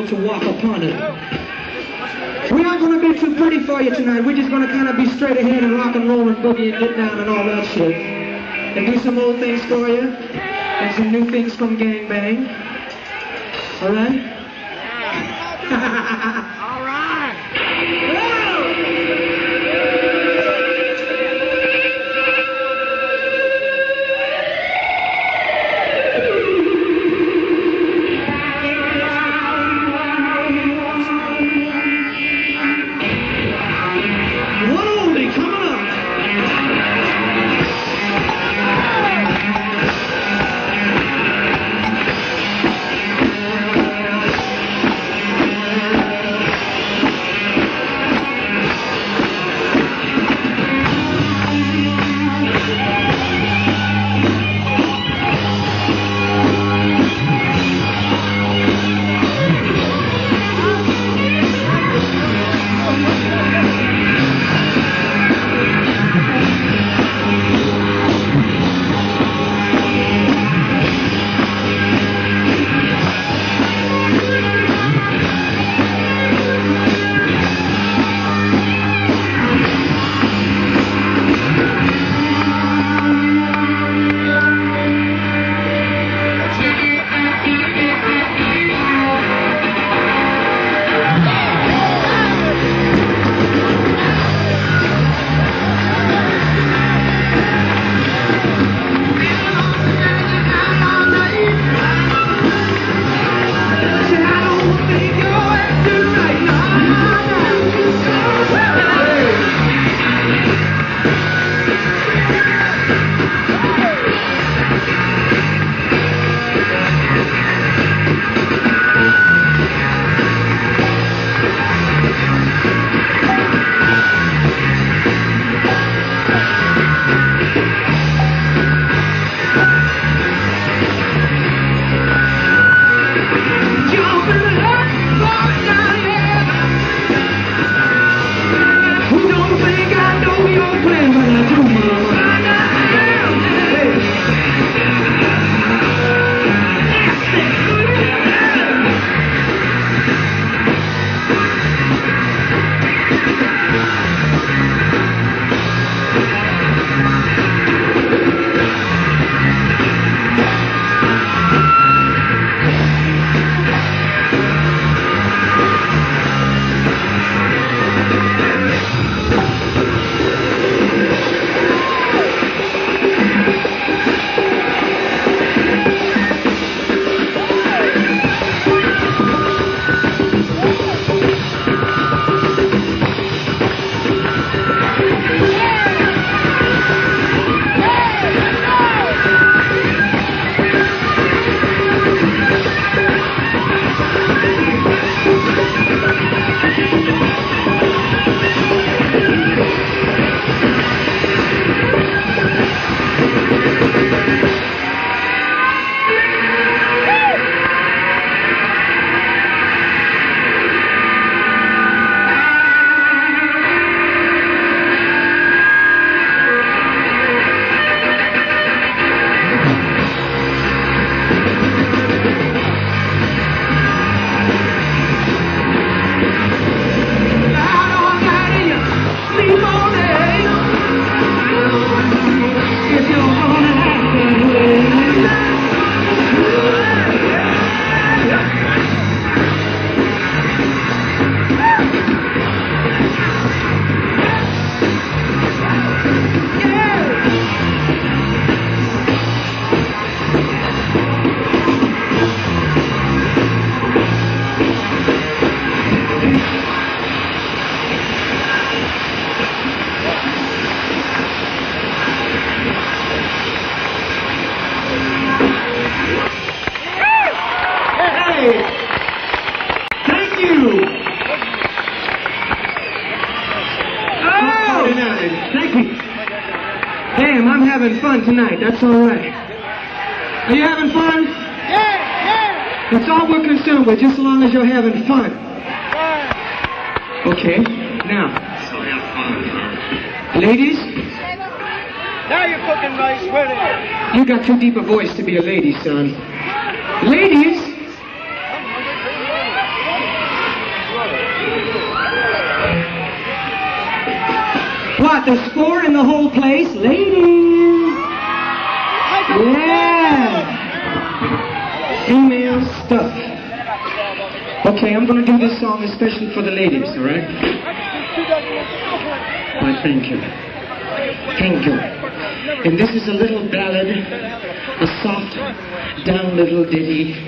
able to walk upon it. We're not going to be too pretty for you tonight. We're just going to kind of be straight ahead and rock and roll and boogie and get down and all that shit. And do some old things for you and some new things from Gang Bang. All long as you're having fun. Okay, now, So have fun, huh? ladies, Now you're cooking rice with it. you got too deep a voice to be a lady, son. Ladies, what, there's four in the whole place? Ladies! Yeah! Female stuff. Okay, I'm gonna do this song especially for the ladies, alright? Thank you. Thank you. And this is a little ballad, a soft, down little ditty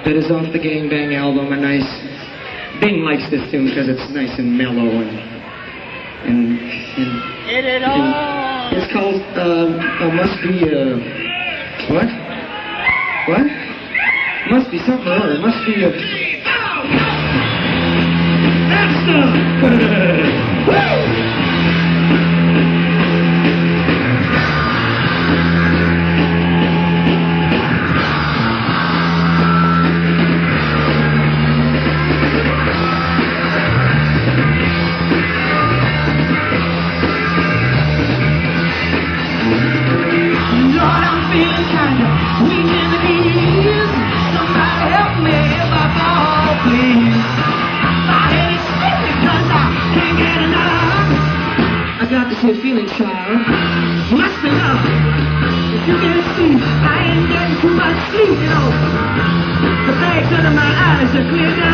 that is off the Gang Bang album, a nice... Bing likes this tune because it's nice and mellow and... and, and on. it's called, uh, must be, uh, what? What? Must be something or other. Must be a... Woo! Must be love. If you can see, I ain't getting too much sleep, you know. The bags under my eyes are clear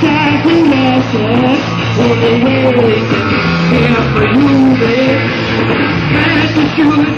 calculations for the world. If we move it, fast as you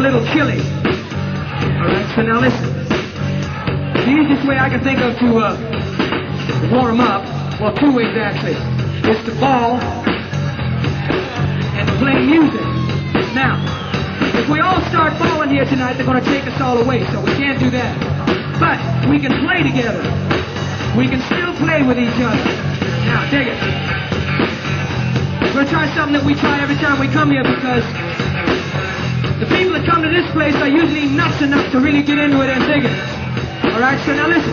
a little chilly. All right, so now listen. The easiest way I can think of to uh, warm up, well, two ways actually, is to ball and play music. Now, if we all start falling here tonight, they're going to take us all away, so we can't do that. But we can play together. We can still play with each other. Now, dig it. We're going to try something that we try every time we come here because that come to this place are usually nuts enough to really get into it and dig it. Alright, so now listen.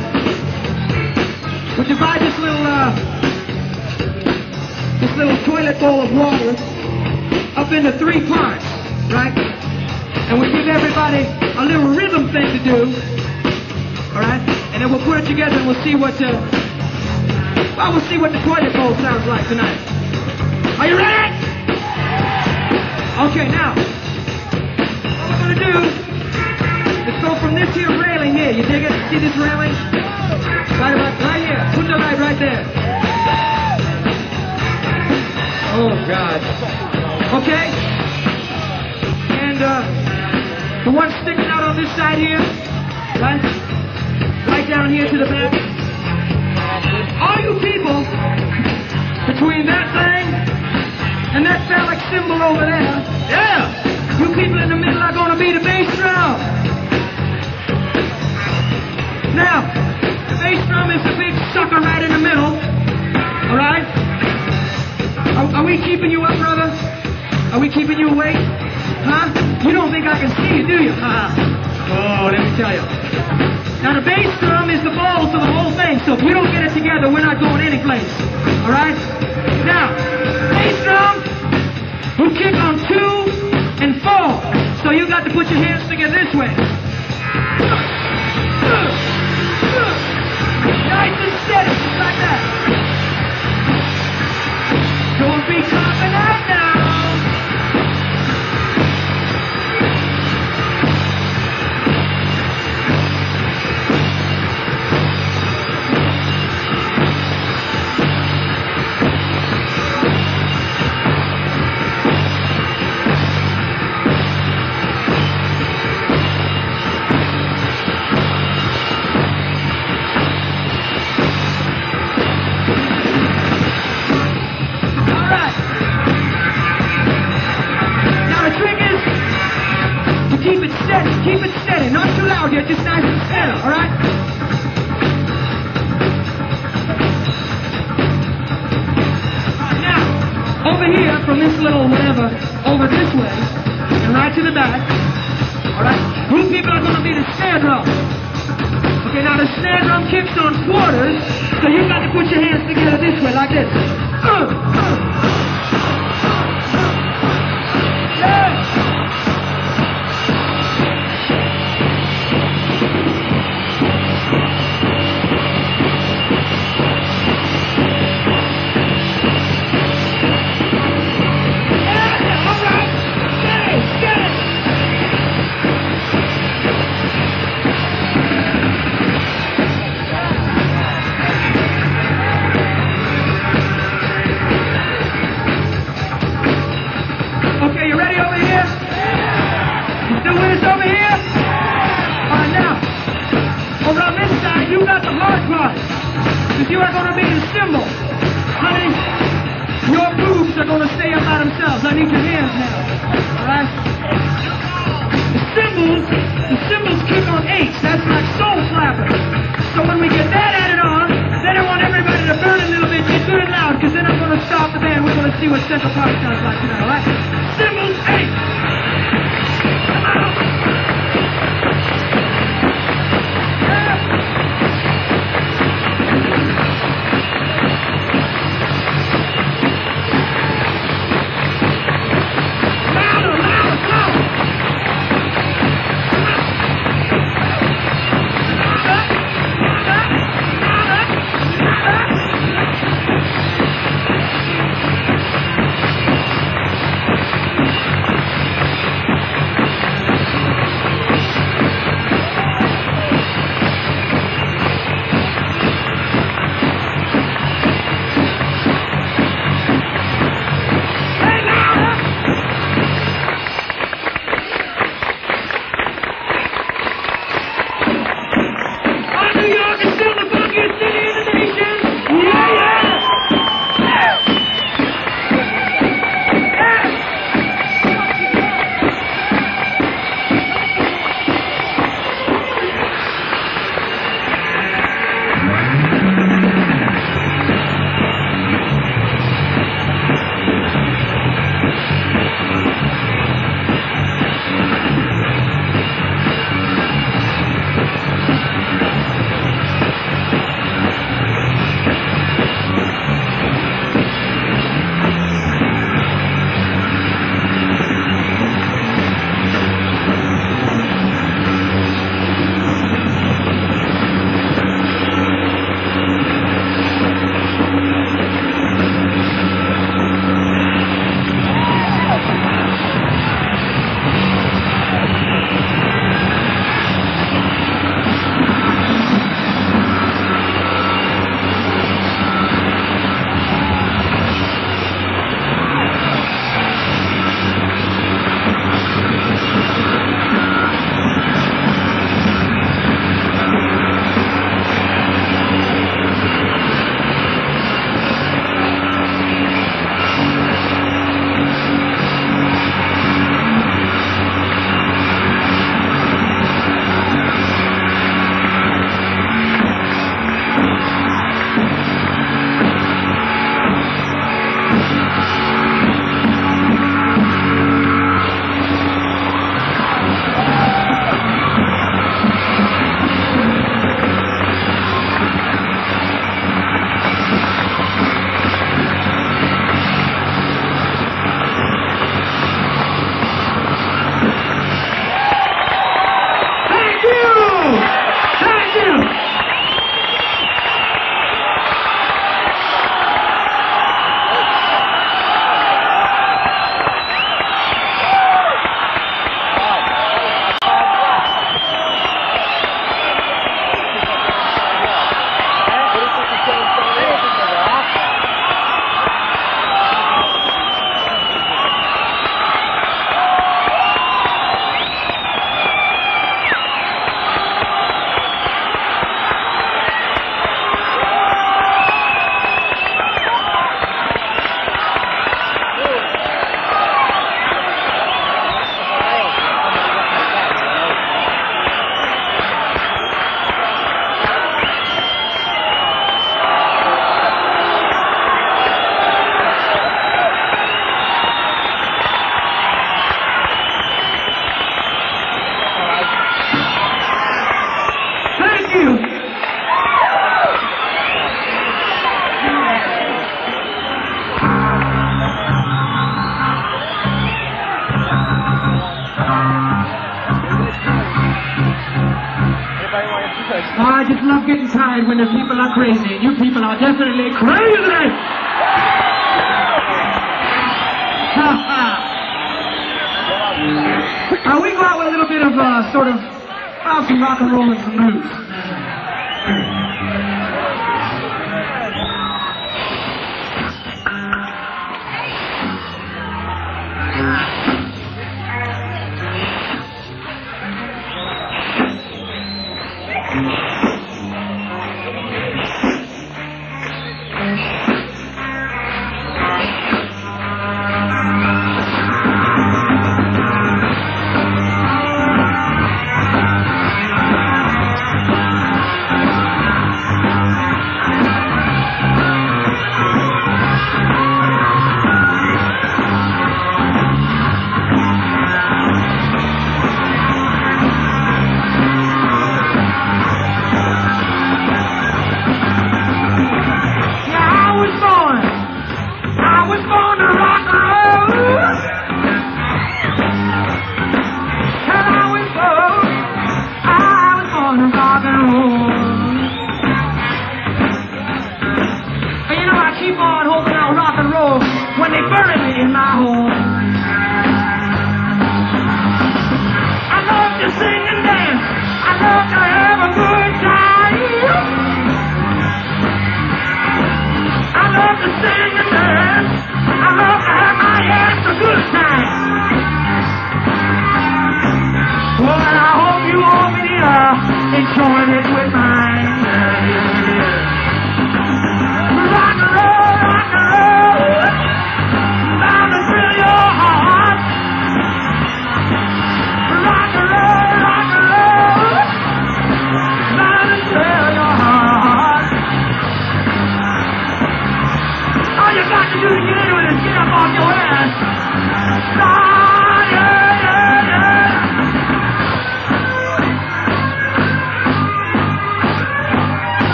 We divide this little, uh, this little toilet bowl of water up into three parts, right? And we give everybody a little rhythm thing to do, alright? And then we'll put it together and we'll see what, uh, well, we'll see what the toilet bowl sounds like tonight. Are you ready? Okay, now, we're gonna do is go from this here railing here. You dig it? See this railing? Right about right here. Put the light right there. Oh God. Okay. And uh, the one sticking out on this side here, right? Right down here to the back. All you people between that thing and that phallic symbol over there, yeah, you people in the middle are to be the bass drum. Now, the bass drum is the big sucker right in the middle. All right? Are, are we keeping you up, brother? Are we keeping you awake? Huh? You don't think I can see you, do you? Uh, oh, let me tell you. Now the bass drum is the balls of the whole thing, so if we don't get it together, we're not going anyplace. All right? Now, bass drum, we kick on two and four. So you got to put your hands together this way. Nice and steady, just like that. Don't be confident now. Put your hands together this way, like this. definitely crazy! uh, we go out with a little bit of uh, sort of some rock and roll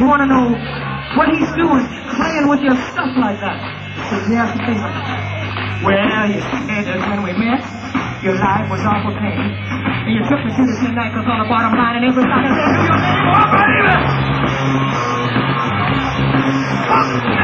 You want to know what he's doing, playing with your stuff like that. So yeah, Peter. Well, you said that when we met, your life was awful pain. And you took me to the tonight because on the bottom line and everything I said, you your name, oh,